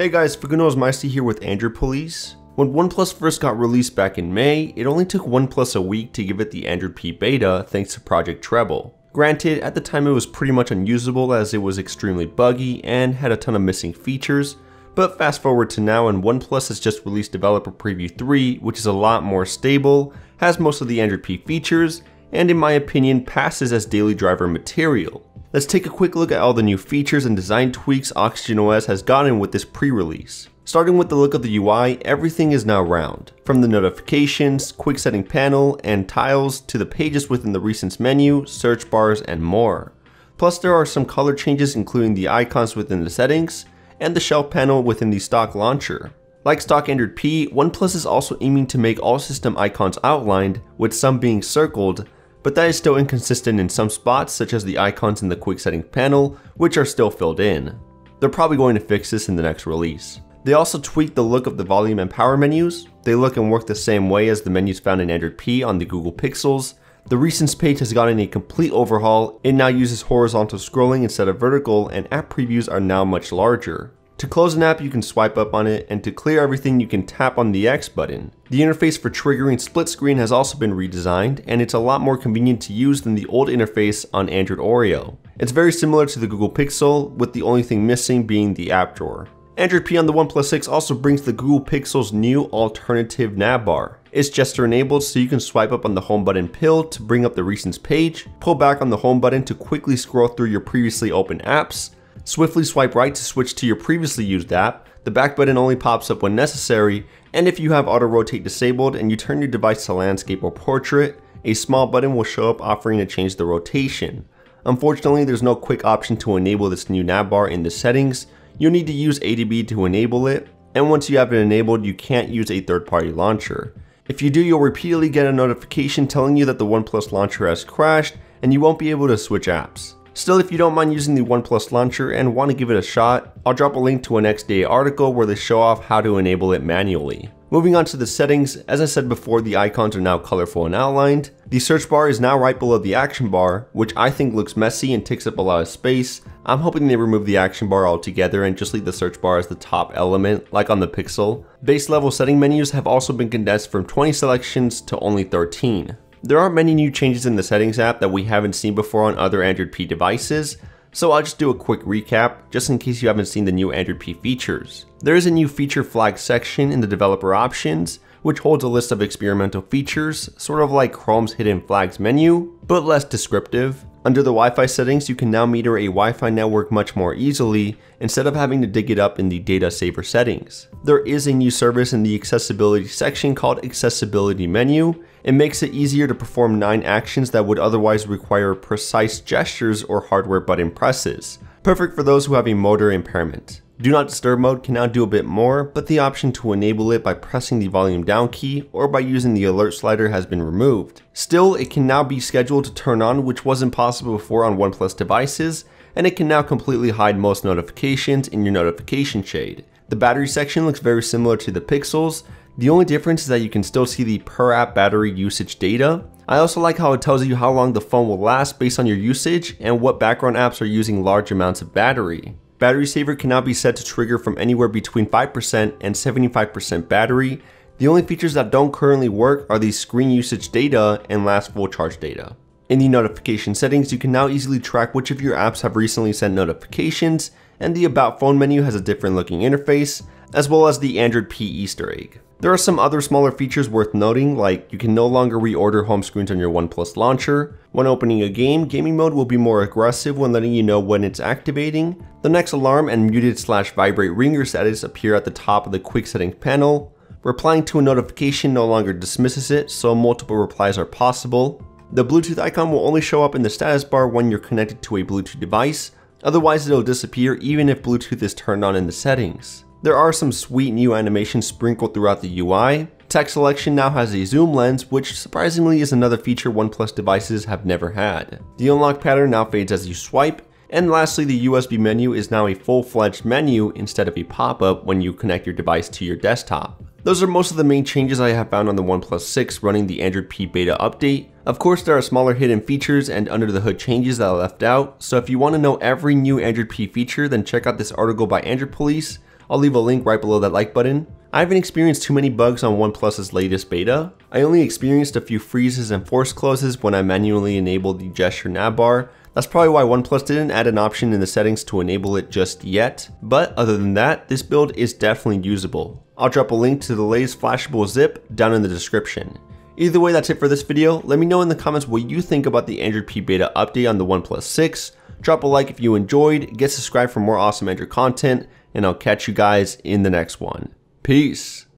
Hey guys, Fagunos Meister here with Android Police. When OnePlus first got released back in May, it only took OnePlus a week to give it the Android P beta thanks to Project Treble. Granted, at the time it was pretty much unusable as it was extremely buggy and had a ton of missing features, but fast forward to now and OnePlus has just released Developer Preview 3, which is a lot more stable, has most of the Android P features, and in my opinion passes as daily driver material. Let's take a quick look at all the new features and design tweaks OxygenOS has gotten with this pre-release. Starting with the look of the UI, everything is now round. From the notifications, quick setting panel, and tiles to the pages within the recents menu, search bars, and more. Plus there are some color changes including the icons within the settings, and the shelf panel within the stock launcher. Like stock Android P, OnePlus is also aiming to make all system icons outlined, with some being circled, but that is still inconsistent in some spots such as the icons in the quick setting panel, which are still filled in. They're probably going to fix this in the next release. They also tweaked the look of the volume and power menus. They look and work the same way as the menus found in Android P on the Google Pixels. The Recents page has gotten a complete overhaul. It now uses horizontal scrolling instead of vertical and app previews are now much larger. To close an app, you can swipe up on it, and to clear everything, you can tap on the X button. The interface for triggering split screen has also been redesigned, and it's a lot more convenient to use than the old interface on Android Oreo. It's very similar to the Google Pixel, with the only thing missing being the app drawer. Android P on the OnePlus 6 also brings the Google Pixel's new alternative navbar. It's gesture enabled so you can swipe up on the home button pill to bring up the recents page, pull back on the home button to quickly scroll through your previously open apps, Swiftly swipe right to switch to your previously used app, the back button only pops up when necessary, and if you have auto rotate disabled and you turn your device to landscape or portrait, a small button will show up offering to change the rotation. Unfortunately, there's no quick option to enable this new navbar in the settings, you'll need to use ADB to enable it, and once you have it enabled, you can't use a third-party launcher. If you do, you'll repeatedly get a notification telling you that the OnePlus launcher has crashed, and you won't be able to switch apps. Still, if you don't mind using the OnePlus launcher and want to give it a shot, I'll drop a link to an XDA article where they show off how to enable it manually. Moving on to the settings, as I said before, the icons are now colorful and outlined. The search bar is now right below the action bar, which I think looks messy and takes up a lot of space. I'm hoping they remove the action bar altogether and just leave the search bar as the top element, like on the Pixel. Base level setting menus have also been condensed from 20 selections to only 13. There aren't many new changes in the settings app that we haven't seen before on other Android P devices, so I'll just do a quick recap, just in case you haven't seen the new Android P features. There is a new feature flag section in the developer options, which holds a list of experimental features, sort of like Chrome's hidden flags menu, but less descriptive. Under the Wi-Fi settings, you can now meter a Wi-Fi network much more easily, instead of having to dig it up in the data saver settings. There is a new service in the accessibility section called Accessibility Menu, it makes it easier to perform 9 actions that would otherwise require precise gestures or hardware button presses, perfect for those who have a motor impairment. Do not disturb mode can now do a bit more, but the option to enable it by pressing the volume down key or by using the alert slider has been removed. Still, it can now be scheduled to turn on which wasn't possible before on OnePlus devices, and it can now completely hide most notifications in your notification shade. The battery section looks very similar to the Pixels, the only difference is that you can still see the per app battery usage data. I also like how it tells you how long the phone will last based on your usage and what background apps are using large amounts of battery. Battery saver can now be set to trigger from anywhere between 5% and 75% battery. The only features that don't currently work are the screen usage data and last full charge data. In the notification settings, you can now easily track which of your apps have recently sent notifications, and the About Phone menu has a different looking interface, as well as the Android P Easter egg. There are some other smaller features worth noting, like you can no longer reorder home screens on your OnePlus launcher. When opening a game, gaming mode will be more aggressive when letting you know when it's activating. The next alarm and muted slash vibrate ringer status appear at the top of the quick settings panel. Replying to a notification no longer dismisses it, so multiple replies are possible. The Bluetooth icon will only show up in the status bar when you're connected to a Bluetooth device, otherwise it'll disappear even if Bluetooth is turned on in the settings. There are some sweet new animations sprinkled throughout the UI. Text selection now has a zoom lens, which surprisingly is another feature OnePlus devices have never had. The unlock pattern now fades as you swipe, and lastly the USB menu is now a full-fledged menu instead of a pop-up when you connect your device to your desktop. Those are most of the main changes I have found on the OnePlus 6 running the Android P beta update. Of course there are smaller hidden features and under the hood changes that I left out, so if you want to know every new Android P feature then check out this article by Android Police I'll leave a link right below that like button. I haven't experienced too many bugs on OnePlus's latest beta. I only experienced a few freezes and force closes when I manually enabled the gesture navbar. That's probably why OnePlus didn't add an option in the settings to enable it just yet, but other than that, this build is definitely usable. I'll drop a link to the latest flashable zip down in the description. Either way, that's it for this video. Let me know in the comments what you think about the Android P beta update on the OnePlus 6. Drop a like if you enjoyed, get subscribed for more awesome Android content, and I'll catch you guys in the next one. Peace.